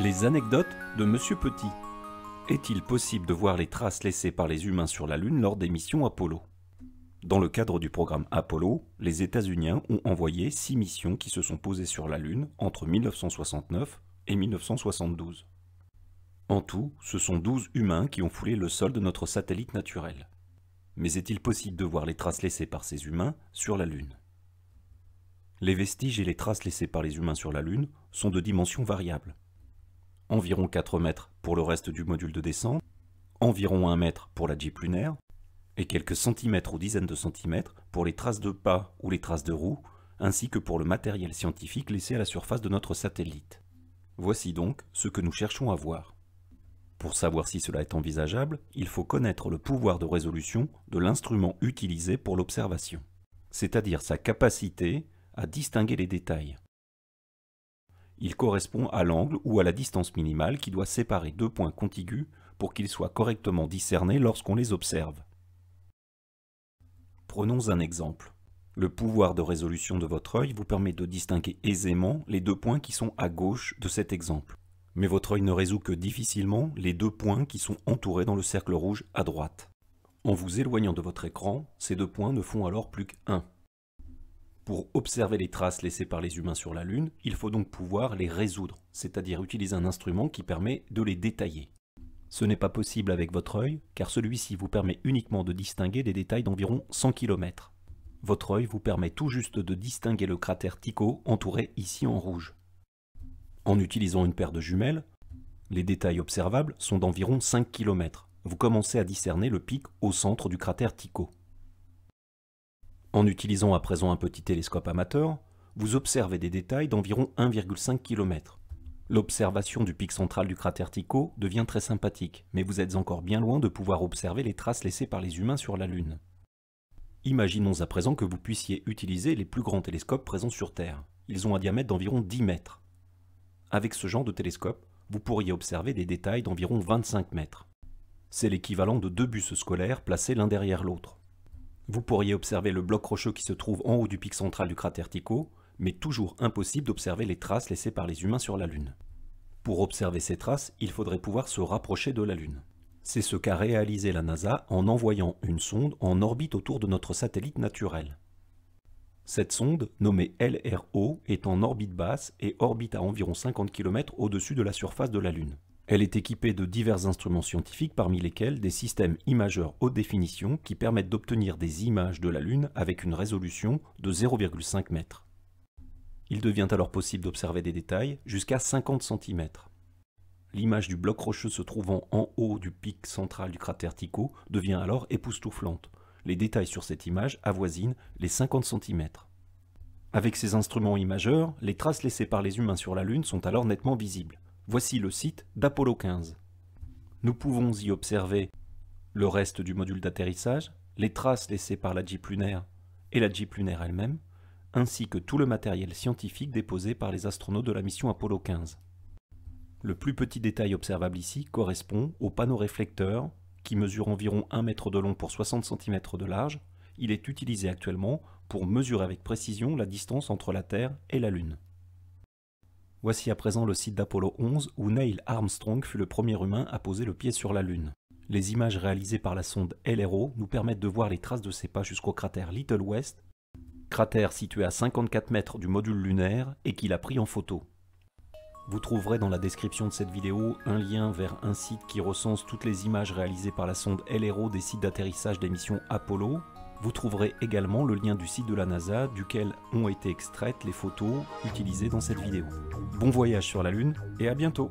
Les anecdotes de Monsieur Petit. Est-il possible de voir les traces laissées par les humains sur la Lune lors des missions Apollo? Dans le cadre du programme Apollo, les États-Unis ont envoyé six missions qui se sont posées sur la Lune entre 1969 et 1972. En tout, ce sont 12 humains qui ont foulé le sol de notre satellite naturel. Mais est-il possible de voir les traces laissées par ces humains sur la Lune? Les vestiges et les traces laissées par les humains sur la Lune sont de dimensions variables environ 4 mètres pour le reste du module de descente, environ 1 mètre pour la Jeep lunaire, et quelques centimètres ou dizaines de centimètres pour les traces de pas ou les traces de roues, ainsi que pour le matériel scientifique laissé à la surface de notre satellite. Voici donc ce que nous cherchons à voir. Pour savoir si cela est envisageable, il faut connaître le pouvoir de résolution de l'instrument utilisé pour l'observation, c'est-à-dire sa capacité à distinguer les détails. Il correspond à l'angle ou à la distance minimale qui doit séparer deux points contigus pour qu'ils soient correctement discernés lorsqu'on les observe. Prenons un exemple. Le pouvoir de résolution de votre œil vous permet de distinguer aisément les deux points qui sont à gauche de cet exemple. Mais votre œil ne résout que difficilement les deux points qui sont entourés dans le cercle rouge à droite. En vous éloignant de votre écran, ces deux points ne font alors plus qu'un. Pour observer les traces laissées par les humains sur la Lune, il faut donc pouvoir les résoudre, c'est-à-dire utiliser un instrument qui permet de les détailler. Ce n'est pas possible avec votre œil, car celui-ci vous permet uniquement de distinguer des détails d'environ 100 km. Votre œil vous permet tout juste de distinguer le cratère Tycho entouré ici en rouge. En utilisant une paire de jumelles, les détails observables sont d'environ 5 km. Vous commencez à discerner le pic au centre du cratère Tycho. En utilisant à présent un petit télescope amateur, vous observez des détails d'environ 1,5 km. L'observation du pic central du cratère Tycho devient très sympathique, mais vous êtes encore bien loin de pouvoir observer les traces laissées par les humains sur la Lune. Imaginons à présent que vous puissiez utiliser les plus grands télescopes présents sur Terre. Ils ont un diamètre d'environ 10 mètres. Avec ce genre de télescope, vous pourriez observer des détails d'environ 25 mètres. C'est l'équivalent de deux bus scolaires placés l'un derrière l'autre. Vous pourriez observer le bloc rocheux qui se trouve en haut du pic central du cratère Tycho, mais toujours impossible d'observer les traces laissées par les humains sur la Lune. Pour observer ces traces, il faudrait pouvoir se rapprocher de la Lune. C'est ce qu'a réalisé la NASA en envoyant une sonde en orbite autour de notre satellite naturel. Cette sonde, nommée LRO, est en orbite basse et orbite à environ 50 km au-dessus de la surface de la Lune. Elle est équipée de divers instruments scientifiques parmi lesquels des systèmes imageurs haute définition qui permettent d'obtenir des images de la Lune avec une résolution de 0,5 m. Il devient alors possible d'observer des détails jusqu'à 50 cm. L'image du bloc rocheux se trouvant en haut du pic central du cratère Tycho devient alors époustouflante. Les détails sur cette image avoisinent les 50 cm. Avec ces instruments imageurs, les traces laissées par les humains sur la Lune sont alors nettement visibles. Voici le site d'Apollo 15. Nous pouvons y observer le reste du module d'atterrissage, les traces laissées par la Jeep lunaire et la Jeep lunaire elle-même, ainsi que tout le matériel scientifique déposé par les astronautes de la mission Apollo 15. Le plus petit détail observable ici correspond au panneau réflecteur qui mesure environ 1 mètre de long pour 60 cm de large. Il est utilisé actuellement pour mesurer avec précision la distance entre la Terre et la Lune. Voici à présent le site d'Apollo 11 où Neil Armstrong fut le premier humain à poser le pied sur la Lune. Les images réalisées par la sonde LRO nous permettent de voir les traces de ses pas jusqu'au cratère Little West, cratère situé à 54 mètres du module lunaire et qu'il a pris en photo. Vous trouverez dans la description de cette vidéo un lien vers un site qui recense toutes les images réalisées par la sonde LRO des sites d'atterrissage des missions Apollo vous trouverez également le lien du site de la NASA duquel ont été extraites les photos utilisées dans cette vidéo. Bon voyage sur la Lune et à bientôt